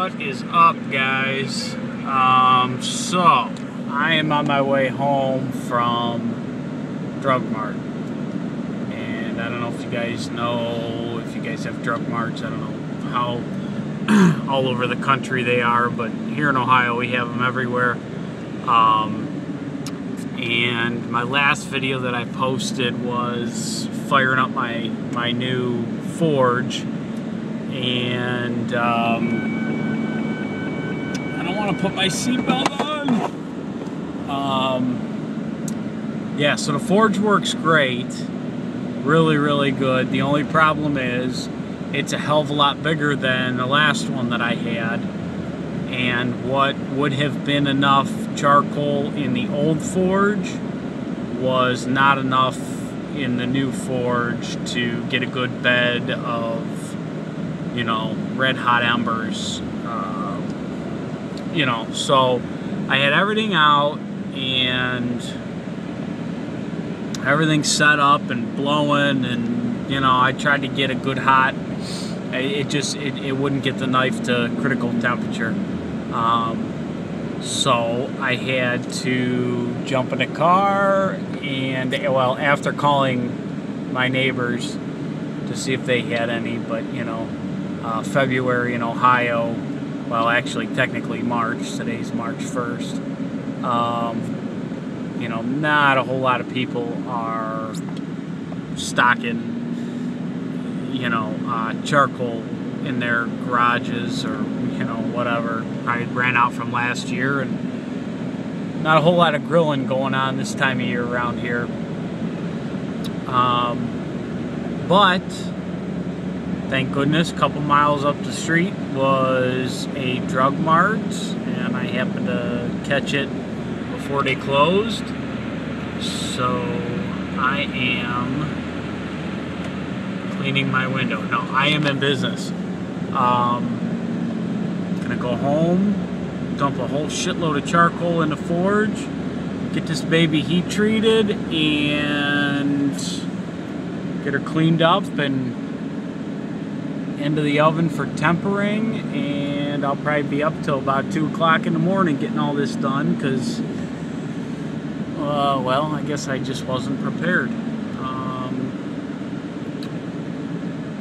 What is up, guys? Um, so, I am on my way home from Drug Mart. And I don't know if you guys know, if you guys have drug marts, I don't know how all over the country they are, but here in Ohio we have them everywhere. Um, and my last video that I posted was firing up my, my new Forge and um, want to put my seatbelt on. Um, yeah, so the Forge works great, really, really good. The only problem is it's a hell of a lot bigger than the last one that I had. And what would have been enough charcoal in the old Forge was not enough in the new Forge to get a good bed of you know, red hot embers. You know, so I had everything out and everything set up and blowing, and you know, I tried to get a good hot. It just it, it wouldn't get the knife to critical temperature. Um, so I had to jump in a car and well after calling my neighbors to see if they had any but you know uh, February in Ohio. Well, actually, technically March. Today's March 1st. Um, you know, not a whole lot of people are stocking, you know, uh, charcoal in their garages or, you know, whatever. I ran out from last year and not a whole lot of grilling going on this time of year around here. Um, but thank goodness, a couple miles up the street was a drug mart, and I happened to catch it before they closed. So I am cleaning my window. No, I am in business. Um, gonna go home, dump a whole shitload of charcoal in the forge, get this baby heat treated, and get her cleaned up and into the oven for tempering and I'll probably be up till about 2 o'clock in the morning getting all this done because uh, well I guess I just wasn't prepared. Um,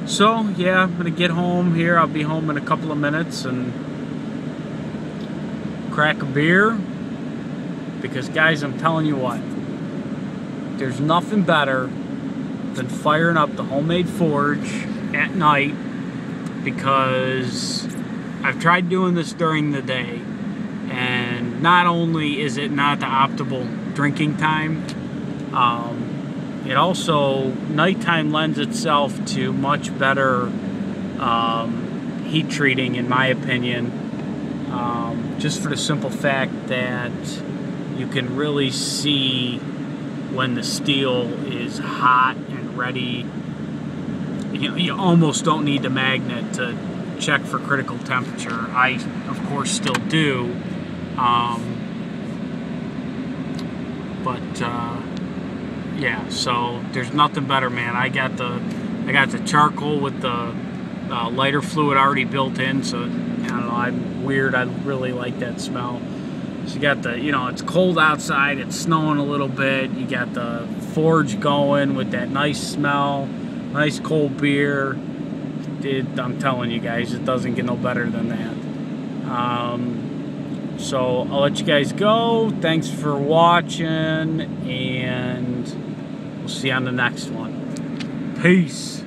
so yeah I'm gonna get home here. I'll be home in a couple of minutes and crack a beer because guys I'm telling you what there's nothing better than firing up the homemade forge at night because I've tried doing this during the day, and not only is it not the optimal drinking time, um, it also nighttime lends itself to much better um, heat treating, in my opinion. Um, just for the simple fact that you can really see when the steel is hot and ready you, you almost don't need the magnet to check for critical temperature. I, of course, still do. Um, but uh, yeah, so there's nothing better, man. I got the I got the charcoal with the uh, lighter fluid already built in, so I don't know. I'm weird. I really like that smell. So you got the, you know, it's cold outside. It's snowing a little bit. You got the forge going with that nice smell nice cold beer. It, I'm telling you guys, it doesn't get no better than that. Um, so I'll let you guys go. Thanks for watching, and we'll see you on the next one. Peace.